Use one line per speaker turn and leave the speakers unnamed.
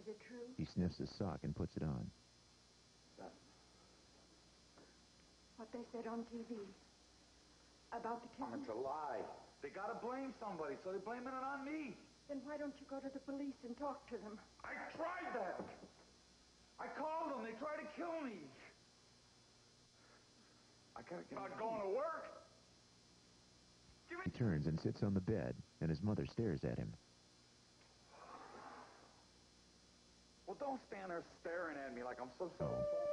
Is it true?
He sniffs his sock and puts it on.
What they said on TV about the killing?
It's a lie. They gotta blame somebody, so they're blaming it on me.
Then why don't you go to the police and talk to them?
I tried that. I called them. They tried to kill me. I gotta get Not going to work. Give
He turns and sits on the bed, and his mother stares at him.
Stand there staring at me like I'm so.
Oh.